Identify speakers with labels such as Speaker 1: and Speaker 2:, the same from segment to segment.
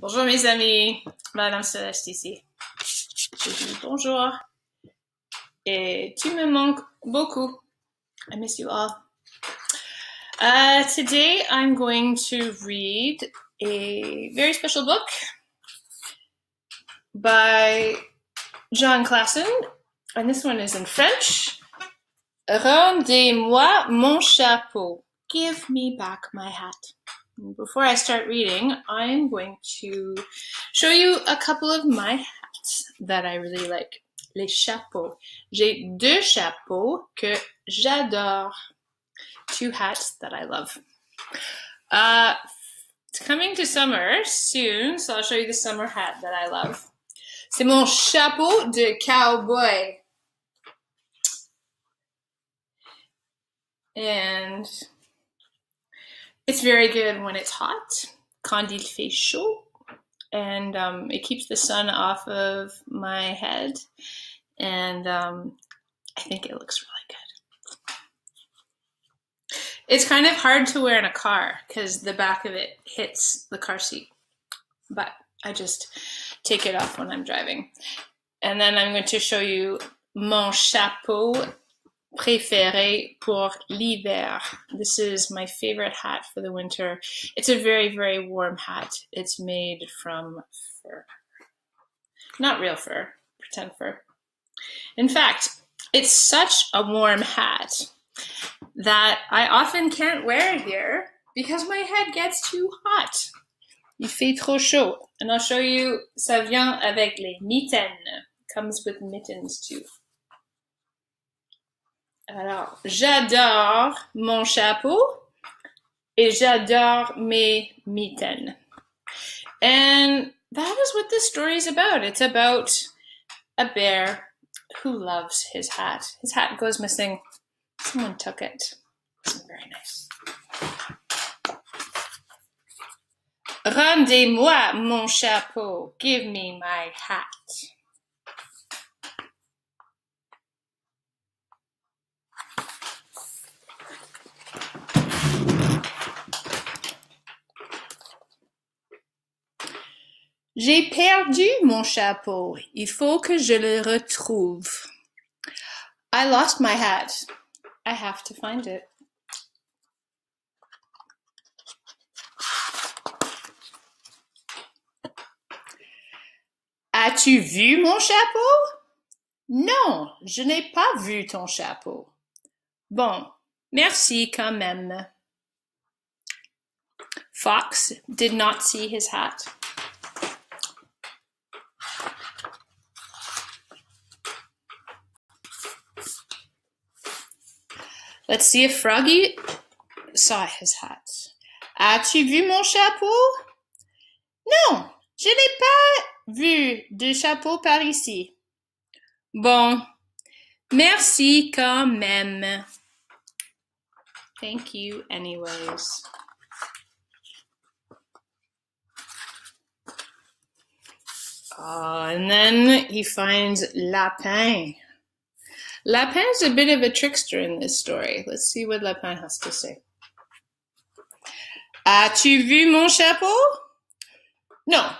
Speaker 1: Bonjour mes amis, Madame Celeste ici. Je dis bonjour. Et tu me manques beaucoup. I miss you all. Uh, today I'm going to read a very special book by John Klassen, and this one is in French. Rendez-moi mon chapeau. Give me back my hat. Before I start reading, I'm going to show you a couple of my hats that I really like. Les chapeaux. J'ai deux chapeaux que j'adore. Two hats that I love. Uh, it's coming to summer soon, so I'll show you the summer hat that I love. C'est mon chapeau de cowboy. And it's very good when it's hot, quand il fait chaud, and um, it keeps the sun off of my head, and um, I think it looks really good. It's kind of hard to wear in a car because the back of it hits the car seat, but I just take it off when I'm driving. And then I'm going to show you mon chapeau préféré pour l'hiver. This is my favorite hat for the winter. It's a very, very warm hat. It's made from fur. Not real fur, pretend fur. In fact, it's such a warm hat that I often can't wear it here because my head gets too hot. Il fait trop chaud. And I'll show you, ça vient avec les mitaines. Comes with mittens too. Alors, j'adore mon chapeau et j'adore mes mitaines. And that is what this story is about. It's about a bear who loves his hat. His hat goes missing. Someone took it. Very nice. Rendez-moi mon chapeau. Give me my hat. J'ai perdu mon chapeau. Il faut que je le retrouve. I lost my hat. I have to find it. As-tu vu mon chapeau? Non, je n'ai pas vu ton chapeau. Bon, merci quand même. Fox did not see his hat. Let's see if Froggy saw his hat. As-tu vu mon chapeau? Non, je n'ai pas vu de chapeau par ici. Bon, merci quand même. Thank you anyways. Oh, and then he finds Lapin. Lapin's a bit of a trickster in this story. Let's see what Lapin has to say. As-tu vu mon chapeau? Non.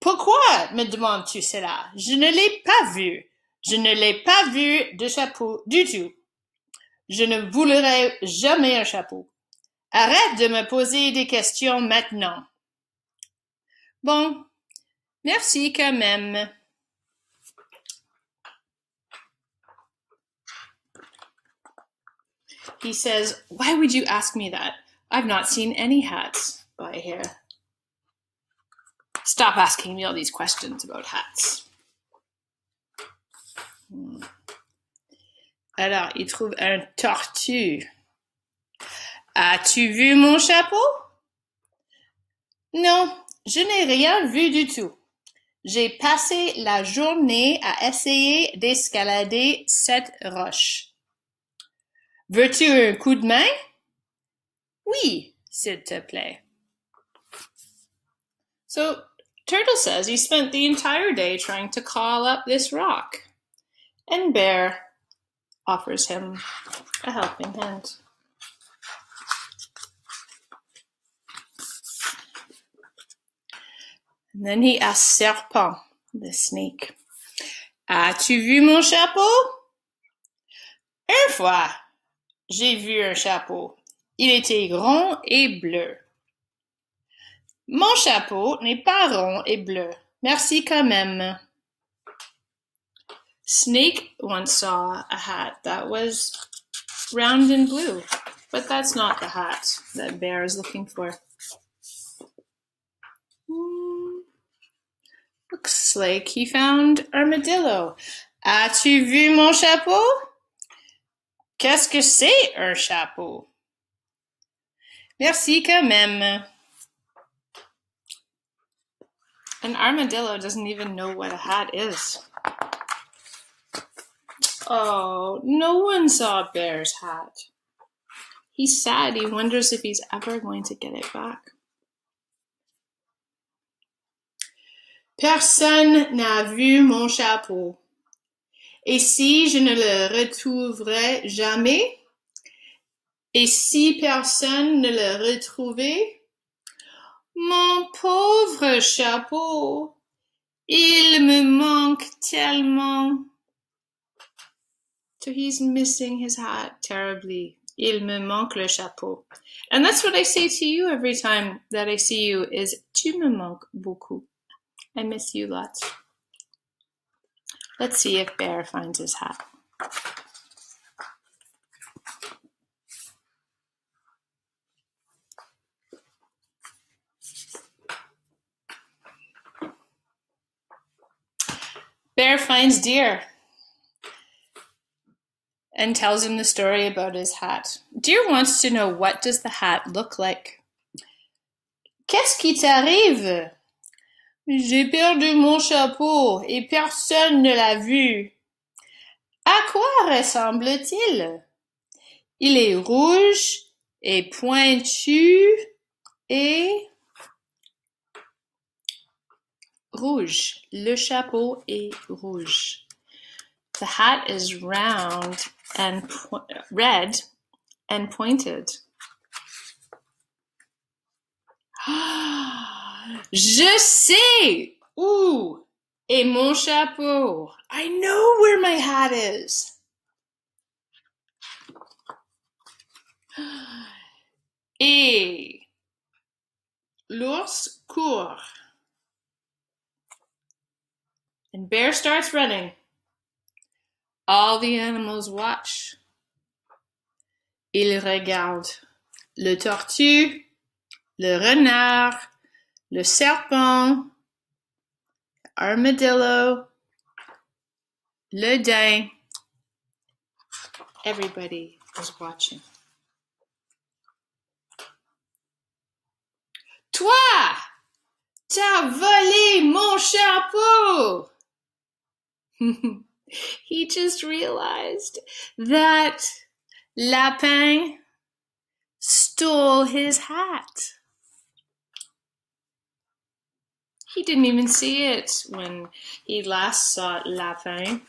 Speaker 1: Pourquoi me demandes-tu cela? Je ne l'ai pas vu. Je ne l'ai pas vu de chapeau du tout. Je ne voudrais jamais un chapeau. Arrête de me poser des questions maintenant. Bon, merci quand même. He says, Why would you ask me that? I've not seen any hats by here. Stop asking me all these questions about hats. Hmm. Alors, il trouve un tortue. As-tu vu mon chapeau? Non, je n'ai rien vu du tout. J'ai passé la journée à essayer d'escalader cette roche. Veux-tu un coup de main? Oui, s'il te plaît. So, Turtle says he spent the entire day trying to call up this rock, and Bear offers him a helping hand. And then he asks Serpent, the snake, As-tu vu mon chapeau? Une fois, j'ai vu un chapeau. Il était rond et bleu. Mon chapeau n'est pas rond et bleu. Merci quand même. Snake once saw a hat that was round and blue, but that's not the hat that Bear is looking for. Hmm. Looks like he found Armadillo. As-tu vu mon chapeau? Qu'est-ce que c'est un chapeau? Merci quand même. An armadillo doesn't even know what a hat is. Oh, no one saw Bear's hat. He's sad. He wonders if he's ever going to get it back. Personne n'a vu mon chapeau. Et si je ne le retrouverai jamais? Et si personne ne le retrouvait? Mon pauvre chapeau, il me manque tellement. So he's missing his hat terribly. Il me manque le chapeau. And that's what I say to you every time that I see you is tu me manques beaucoup. I miss you lots. Let's see if Bear finds his hat. Bear finds Deer and tells him the story about his hat. Deer wants to know what does the hat look like. Qu'est-ce qui t'arrive? J'ai perdu mon chapeau et personne ne l'a vu. À quoi ressemble-t-il? Il est rouge et pointu et rouge. Le chapeau est rouge. The hat is round and red and pointed. Je sais où est mon chapeau. I know where my hat is. Et l'ours court. And bear starts running. All the animals watch. Ils regardent le tortue, le renard, le serpent, armadillo, le daim. Everybody is watching. Toi, t'as volé mon chapeau! he just realized that Lapin stole his hat. He didn't even see it when he last saw Lapin.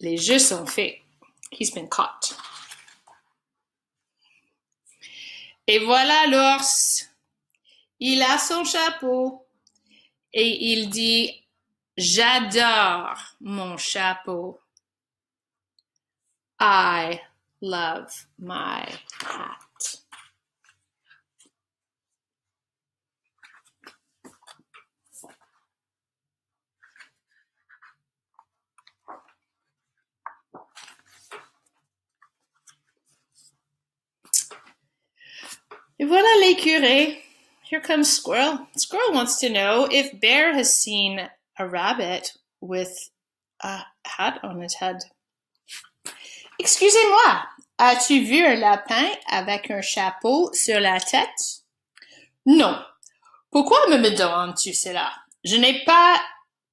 Speaker 1: Les jeux sont faits. He's been caught. Et voilà l'ours. Il a son chapeau et il dit J'adore mon chapeau. I love my hat. Et voilà l'écureuil. Here comes Squirrel. Squirrel wants to know if Bear has seen a rabbit with a hat on his head. Excusez-moi, as-tu vu un lapin avec un chapeau sur la tête? Non. Pourquoi me demandes-tu cela? Je n'ai pas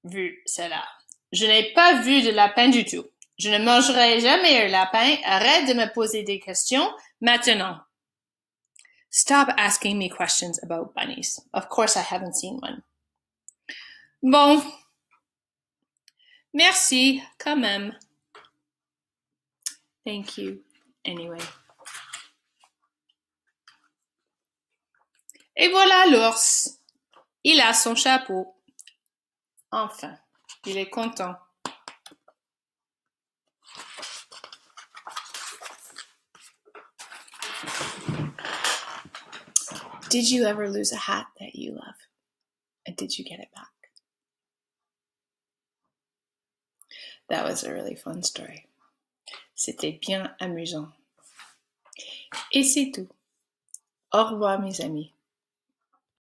Speaker 1: vu cela. Je n'ai pas vu de lapin du tout. Je ne mangerai jamais un lapin. Arrête de me poser des questions maintenant. Stop asking me questions about bunnies. Of course I haven't seen one. Bon. Merci, quand même. Thank you, anyway. Et voilà l'ours. Il a son chapeau. Enfin, il est content. Did you ever lose a hat that you love? And did you get it back? That was a really fun story. C'était bien amusant. Et c'est tout. Au revoir mes amis.